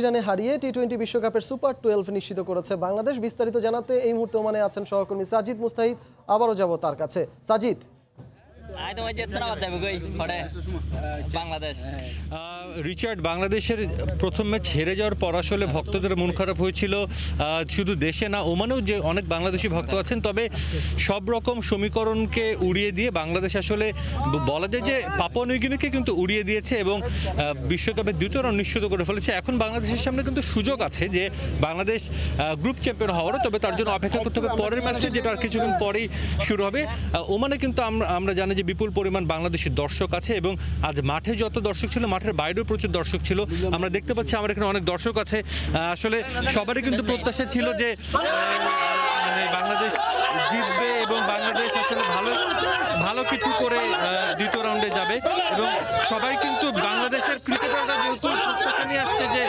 রানে হারিয়ে T twenty বিশ্বকাপের সুপার টুয়েলভ নিশ্চিত করেছে বাংলাদেশ। বিস্তারিত জানাতে এই মুহূর্তে মানে আছেন সহকর্মী সাজিদ মুস্তাহিদ। আবারও যাব তার কাছে। সাজিদ আয় তোমার যেতে না যাবে কই? পরে বাংলাদেশ। রিচার্ড বাংলাদেশের প্রথম ম্যাচ হেরে যাওয়ার পর আসলে ভক্তদের মন খারাপ হয়েছিল। শুধু দেশে না ওমানেও যে অনেক বাংলাদেশি ভক্ত আছেন তবে সব রকম সমীকরণকে উড়িয়ে দিয়ে বাংলাদেশ আসলে বলা যায় যে পাপুয়া নিউগিনিকে কিন্তু উড়িয়ে দিয়েছে এবং আহ, বিশ্বকাপের দ্বিতীয় রাউন্ড নিশ্চিত করে ফেলেছে। এখন বাংলাদেশের সামনে কিন্তু সুযোগ আছে যে বাংলাদেশ গ্রুপ চ্যাম্পিয়ন হওয়ারও তবে তার জন্য অপেক্ষা করতে হবে। পরের ম্যাচটা যেটা আর কিছুক্ষণ পরেই শুরু হবে। ওমানে কিন্তু আমরা জানি যে বিপুল পরিমাণ বাংলাদেশের দর্শক আছে এবং আজ মাঠে যত দর্শক ছিল, মাঠের বাইরেও প্রচুর দর্শক ছিল। আমরা দেখতে পাচ্ছি আমার এখানে অনেক দর্শক আছে। আসলে সবারই কিন্তু প্রত্যাশা ছিল যে বাংলাদেশ জিতবে এবং বাংলাদেশ আসলে ভালো ভালো কিছু করে দ্বিতীয় রাউন্ডে যাবে। এবং সবাই কিন্তু বাংলাদেশের ক্রিকেটাররা যেহেতু প্রত্যাশা নিয়ে আসছে যে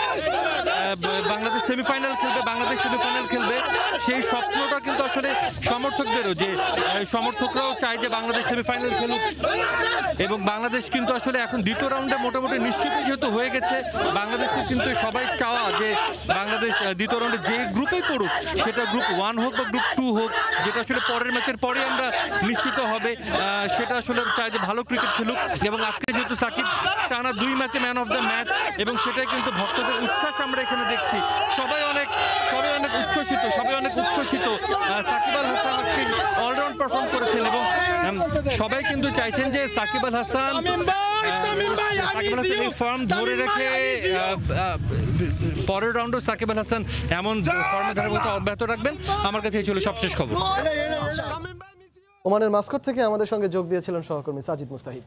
বাংলাদেশ সেমিফাইনাল খেলবে, বাংলাদেশ সেমিফাইনাল খেলবে। সেই স্বপ্নটা কিন্তু আসলে সমর্থকদেরও যে সমর্থকরাও চায় যে বাংলাদেশ সেমিফাইনাল খেলুক। এবং বাংলাদেশ কিন্তু আসলে এখন দ্বিতীয় রাউন্ডে মোটামুটি নিশ্চিত যেহেতু হয়ে গেছে, বাংলাদেশের কিন্তু সবাই চাওয়া যে বাংলাদেশ দ্বিতীয় রাউন্ডে যে গ্রুপেই পড়ুক, সেটা গ্রুপ ওয়ান হোক বা গ্রুপ টু হোক, যেটা আসলে পরের ম্যাচের পরে আমরা নিশ্চিত হবে সেটা আসলে চাই যে ভালো ক্রিকেট খেলুক। এবং আজকে যেহেতু সাকিব টানা দুই ম্যাচে ম্যান অফ দ্য ম্যাচ এবং সেটাই কিন্তু ভক্তদের উচ্ছ্বাস আমরা এখানে দেখছি। সবাই অনেক সবাই অনেক উচ্ছ্বসিত সবাই অনেক উচ্ছ্বসিত। সাকিব আল হাসান আজকে অলরাউন্ড পারফর্ম করেছেন এবং সবাই কিন্তু চাইছেন যে সাকিব আল হাসান সাকিব আল হাসান এই ফর্ম ধরে রেখে পরের রাউন্ডও সাকিব আল হাসান এমন ফর্মে ধারাবাহিকতা অব্যাহত রাখবেন। আমার কাছে এই ছিল সবশেষ খবর। ওমানের মাস্কট থেকে আমাদের সঙ্গে যোগ দিয়েছিলেন সহকর্মী সাজিদ মুস্তাহিদ।